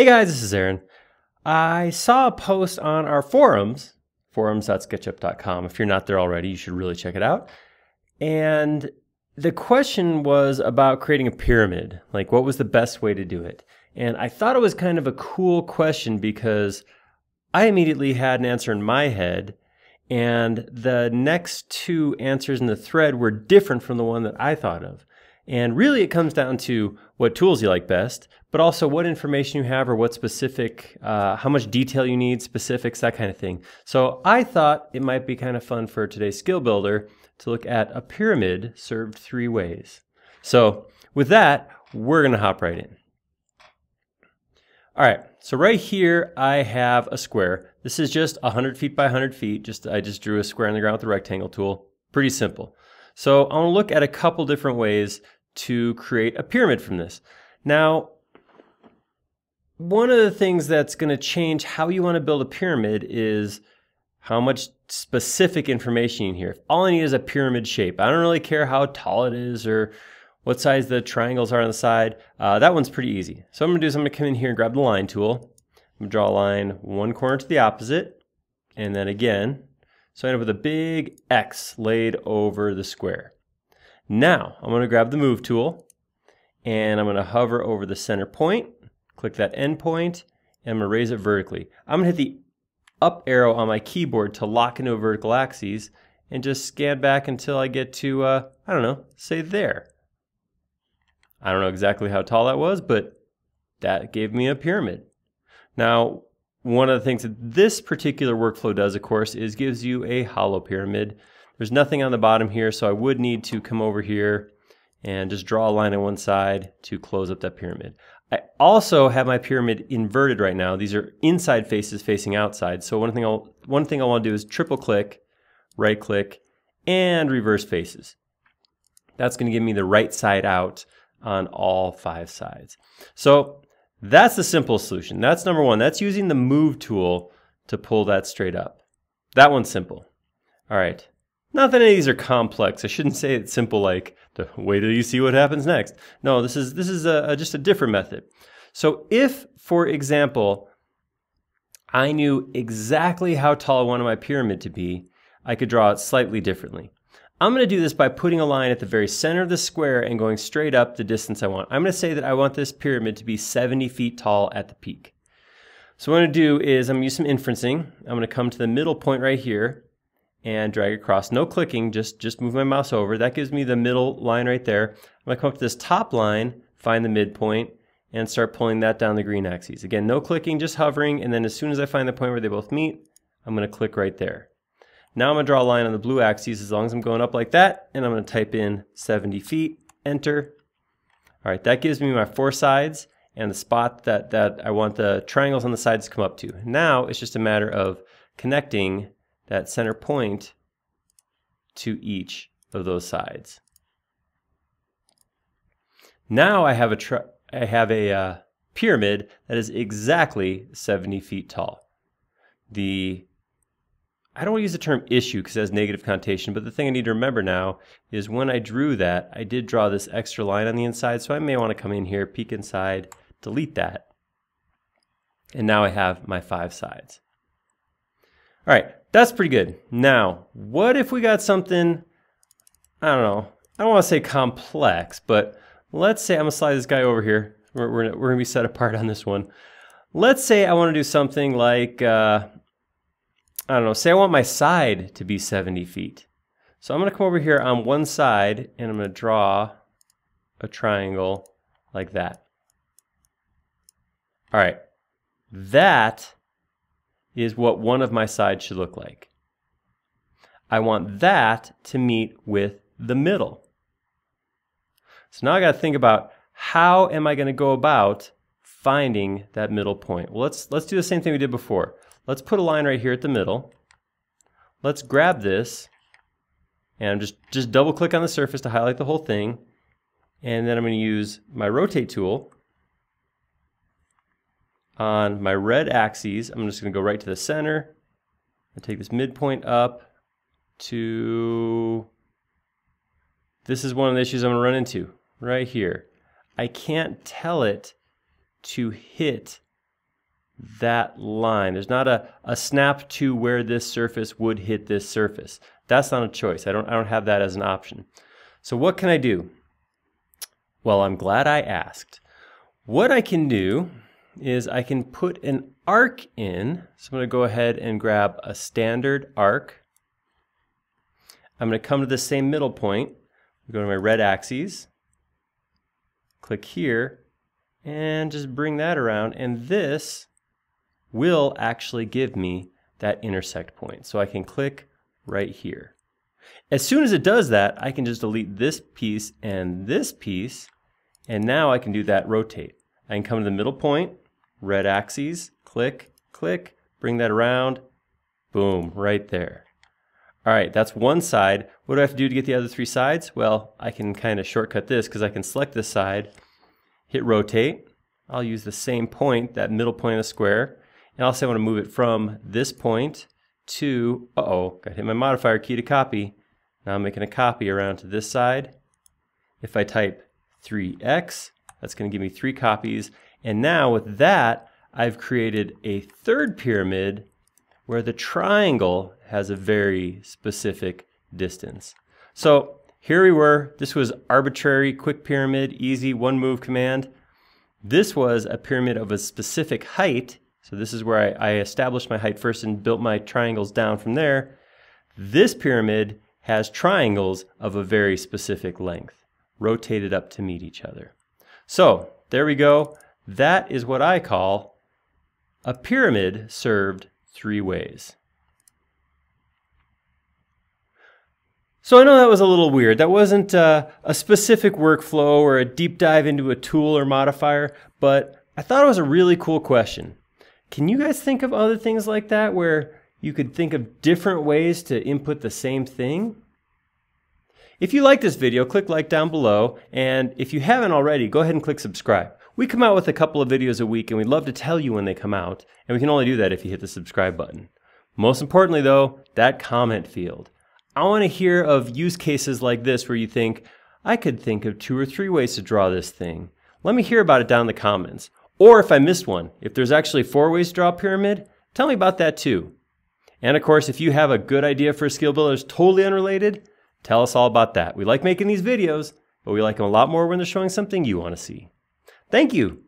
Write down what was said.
Hey guys, this is Aaron. I saw a post on our forums, forums.sketchup.com. If you're not there already, you should really check it out. And the question was about creating a pyramid. Like, what was the best way to do it? And I thought it was kind of a cool question because I immediately had an answer in my head, and the next two answers in the thread were different from the one that I thought of. And really, it comes down to what tools you like best, but also what information you have or what specific, uh, how much detail you need, specifics, that kind of thing. So I thought it might be kind of fun for today's skill builder to look at a pyramid served three ways. So with that, we're going to hop right in. All right, so right here I have a square. This is just 100 feet by 100 feet. Just I just drew a square on the ground with the rectangle tool. Pretty simple. So I want to look at a couple different ways to create a pyramid from this. Now, one of the things that's going to change how you want to build a pyramid is how much specific information you hear. All I need is a pyramid shape. I don't really care how tall it is or what size the triangles are on the side. Uh, that one's pretty easy. So what I'm to do is I'm to come in here and grab the line tool. I'm to draw a line one corner to the opposite, and then again. So I end up with a big X laid over the square. Now I'm going to grab the move tool and I'm going to hover over the center point, click that end point, and I'm going to raise it vertically. I'm going to hit the up arrow on my keyboard to lock into a vertical axis and just scan back until I get to, uh, I don't know, say there. I don't know exactly how tall that was, but that gave me a pyramid. Now, one of the things that this particular workflow does, of course, is gives you a hollow pyramid. There's nothing on the bottom here, so I would need to come over here and just draw a line on one side to close up that pyramid. I also have my pyramid inverted right now. These are inside faces facing outside. So one thing I'll one thing I want to do is triple click, right click, and reverse faces. That's going to give me the right side out on all five sides. So that's the simple solution. That's number one. That's using the move tool to pull that straight up. That one's simple. All right. Not that any of these are complex. I shouldn't say it's simple like the wait till you see what happens next. No, this is this is a, a, just a different method. So if, for example, I knew exactly how tall I wanted my pyramid to be, I could draw it slightly differently. I'm going to do this by putting a line at the very center of the square and going straight up the distance I want. I'm going to say that I want this pyramid to be 70 feet tall at the peak. So what I'm going to do is I'm going to use some inferencing. I'm going to come to the middle point right here and drag across. No clicking, just, just move my mouse over. That gives me the middle line right there. I'm going to come up to this top line, find the midpoint, and start pulling that down the green axis. Again, no clicking, just hovering, and then as soon as I find the point where they both meet, I'm going to click right there. Now I'm to draw a line on the blue axis as long as I'm going up like that, and I'm going to type in 70 feet, enter. All right, that gives me my four sides and the spot that, that I want the triangles on the sides to come up to. Now it's just a matter of connecting that center point to each of those sides. Now I have a, I have a uh, pyramid that is exactly 70 feet tall. The I don't want to use the term issue because it has negative connotation, but the thing I need to remember now is when I drew that, I did draw this extra line on the inside, so I may want to come in here, peek inside, delete that. And now I have my five sides. All right, that's pretty good. Now, what if we got something, I don't know, I don't want to say complex, but let's say I'm going to slide this guy over here. We're, we're, we're going to be set apart on this one. Let's say I want to do something like, uh, I don't know, say I want my side to be 70 feet. So I'm going to come over here on one side and I'm to draw a triangle like that. All right, that is what one of my sides should look like. I want that to meet with the middle. So now I got to think about how am I going to go about finding that middle point? Well, let's, let's do the same thing we did before. Let's put a line right here at the middle. Let's grab this and just, just double click on the surface to highlight the whole thing. And then I'm going to use my rotate tool on my red axes. I'm just going to go right to the center and take this midpoint up to this is one of the issues I'm going to run into right here. I can't tell it to hit that line. There's not a, a snap to where this surface would hit this surface. That's not a choice. I don't, I don't have that as an option. So what can I do? Well, I'm glad I asked. What I can do is I can put an arc in. So I'm going to go ahead and grab a standard arc. I'm going to come to the same middle point. Go to my red axes, click here, and just bring that around. And this will actually give me that intersect point. So I can click right here. As soon as it does that, I can just delete this piece and this piece, and now I can do that rotate. I can come to the middle point, red axes, click, click, bring that around, boom, right there. All right, that's one side. What do I have to do to get the other three sides? Well, I can kind of shortcut this because I can select this side, hit rotate. I'll use the same point, that middle point of the square, and I'll say I want to move it from this point to, uh-oh, got to hit my modifier key to copy. Now I'm making a copy around to this side. If I type 3x, that's going to give me three copies. And now with that, I've created a third pyramid where the triangle has a very specific distance. So here we were. This was arbitrary, quick pyramid, easy, one move command. This was a pyramid of a specific height. So this is where I, I established my height first and built my triangles down from there. This pyramid has triangles of a very specific length, rotated up to meet each other. So there we go. That is what I call a pyramid served three ways. So I know that was a little weird. That wasn't uh, a specific workflow or a deep dive into a tool or modifier, but I thought it was a really cool question. Can you guys think of other things like that where you could think of different ways to input the same thing? If you like this video, click like down below, and if you haven't already, go ahead and click subscribe. We come out with a couple of videos a week, and we'd love to tell you when they come out, and we can only do that if you hit the subscribe button. Most importantly though, that comment field. I want to hear of use cases like this where you think, I could think of two or three ways to draw this thing. Let me hear about it down in the comments. Or if I missed one, if there's actually four ways to draw a pyramid, tell me about that too. And of course, if you have a good idea for a skill builder that's totally unrelated, Tell us all about that. We like making these videos, but we like them a lot more when they're showing something you want to see. Thank you.